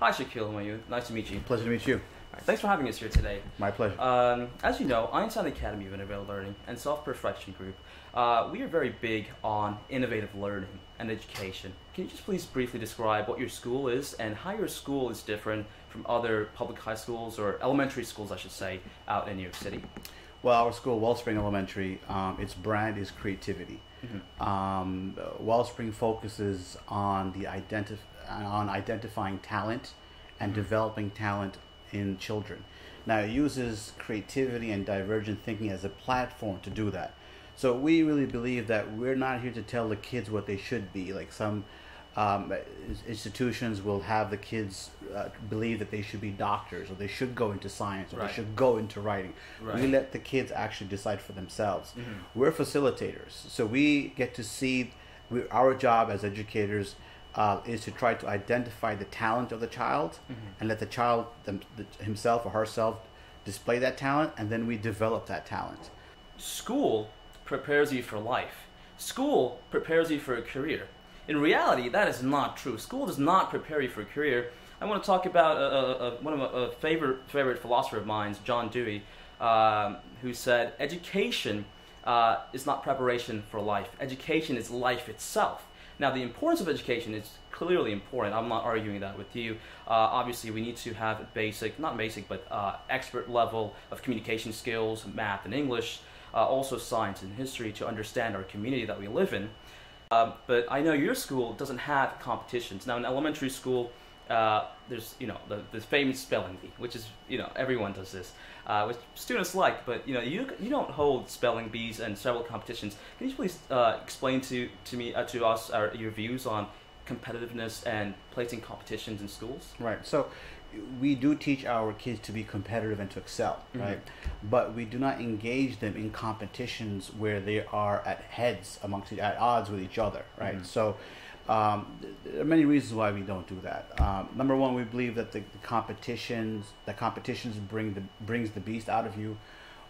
Hi, Shakiel Humayun. Nice to meet you. Pleasure to meet you. Right, thanks for having us here today. My pleasure. Um, as you know, Einstein Academy of Innovative Learning and Self Perfection Group, uh, we are very big on innovative learning and education. Can you just please briefly describe what your school is and how your school is different from other public high schools or elementary schools, I should say, out in New York City? Well, our school, Wellspring Elementary, um, its brand is creativity. Mm-hmm. Um, Wellspring focuses on the identif- on identifying talent and Mm-hmm. developing talent in children. Now, it uses creativity and divergent thinking as a platform to do that. So we really believe that we're not here to tell the kids what they should be. Like some um, institutions will have the kids uh, believe that they should be doctors or they should go into science or Right. they should go into writing. Right. We let the kids actually decide for themselves. Mhm. We're facilitators, so we get to see. We, our job as educators uh, is to try to identify the talent of the child and let the child them, the, himself or herself display that talent, and then we develop that talent. School prepares you for life. School prepares you for a career. In reality, that is not true. School does not prepare you for a career. I want to talk about uh, uh, uh, one of my favorite favorite philosopher of mine, John Dewey, um, who said, "Education uh, is not preparation for life. Education is life itself." Now, the importance of education is clearly important. I'm not arguing that with you. Uh, obviously, we need to have basic, not basic, but uh, expert level of communication skills, math and English, uh, also science and history to understand our community that we live in. Um, but I know your school doesn't have competitions. Now, in elementary school, uh, there's you know the, the famous spelling bee, which is you know everyone does this, uh, which students like. But you know you you don't hold spelling bees and several competitions. Can you please uh, explain to to me uh, to us our, your views on competitiveness and placing competitions in schools? Right. So we do teach our kids to be competitive and to excel, Mhm. right? But we do not engage them in competitions where they are at heads amongst at odds with each other, right? Mhm. So um, there are many reasons why we don't do that. Um, number one, we believe that the, the competitions, the competitions bring the brings the beast out of you,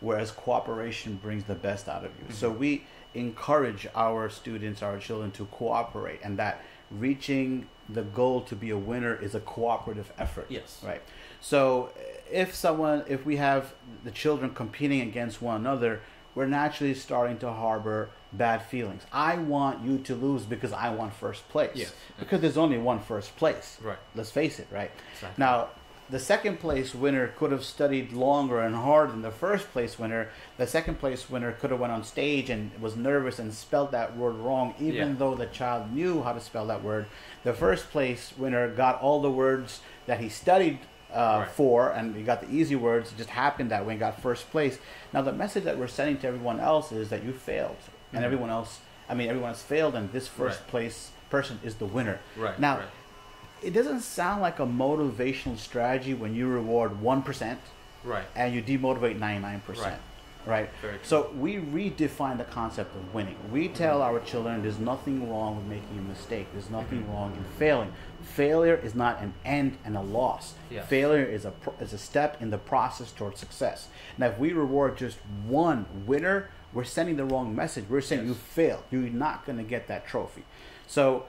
whereas cooperation brings the best out of you. So we encourage our students, our children, to cooperate, and that reaching the goal to be a winner is a cooperative effort. Yes. Right. So if someone, if we have the children competing against one another, we're naturally starting to harbor bad feelings. I want you to lose because I want first place. Yes. Because there's only one first place. Right. Let's face it, right? Exactly. Now, the second place winner could have studied longer and harder than the first place winner. The second place winner could have went on stage and was nervous and spelled that word wrong, even Yeah. though the child knew how to spell that word. The first place winner got all the words that he studied uh, Right. for, and he got the easy words. It just happened that way and got first place. Now, the message that we're sending to everyone else is that you failed, and Mhm. everyone else, I mean, everyone has failed, and this first Right. place person is the winner. Right. Now, right. It doesn't sound like a motivational strategy when you reward 1% right. and you demotivate 99%. Right. True. So we redefine the concept of winning. We tell our children there's nothing wrong with making a mistake. There's nothing Mm-hmm. wrong in failing. Failure is not an end and a loss. Yeah. Failure is a pro- is a step in the process towards success. Now, if we reward just one winner, we're sending the wrong message. We're saying Yes. you failed. You're not going to get that trophy. So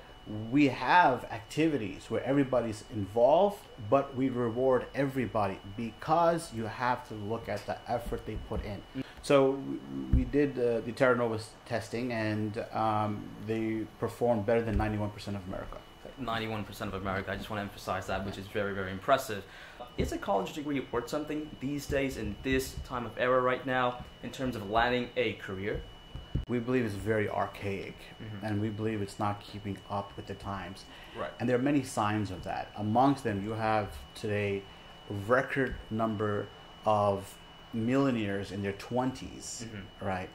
we have activities where everybody's involved, but we reward everybody because you have to look at the effort they put in. So we- did uh, the Terra Nova testing, and um, they performed better than 91% of America. 91% of America. I just want to emphasize that, which is very, very impressive. Is a college degree worth something these days in this time of era right now in terms of landing a career? We believe it's very archaic, Mhm. and we believe it's not keeping up with the times. Right. And there are many signs of that. Amongst them, you have today a record number of millionaires in their 20s, Mhm. right,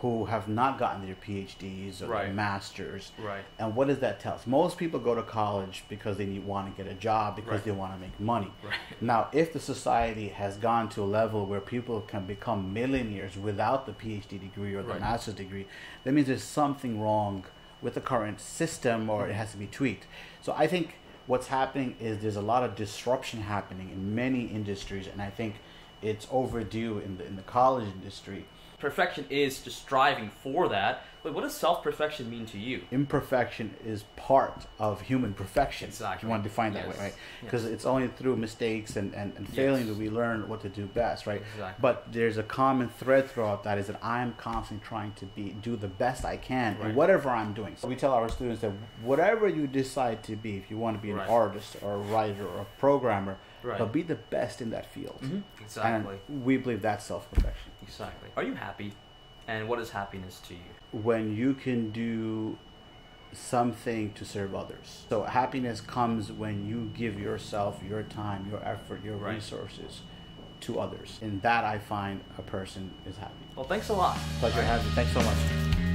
who have not gotten their PhDs or their Right. masters. Right. And what does that tell us? Most people go to college because they need, want to get a job because Right. they want to make money. Right. Now, if the society has gone to a level where people can become millionaires without the PhD degree or the Right. master's degree, that means there's something wrong with the current system or it has to be tweaked. So I think what's happening is there's a lot of disruption happening in many industries, and I think it's overdue in the in the college industry perfection is just striving for that. But what does self perfection mean to you? Imperfection is part of human perfection. Exactly. you want to define that Yes. way, right? Yes. Because it's only through mistakes and, and, and failing Yes. that we learn what to do best, right? Exactly. But there's a common thread throughout that is that I'm constantly trying to be do the best I can Right. in whatever I'm doing. So we tell our students that whatever you decide to be, if you want to be an Right. artist or a writer or a programmer, Right. but be the best in that field. Mhm. Exactly. And we believe that's self perfection. Exactly. Are you happy? And what is happiness to you? When you can do something to serve others. So happiness comes when you give yourself, your time, your effort, your Right. resources to others. In that I find a person is happy. Well, thanks a lot. Pleasure having you. Thanks so much.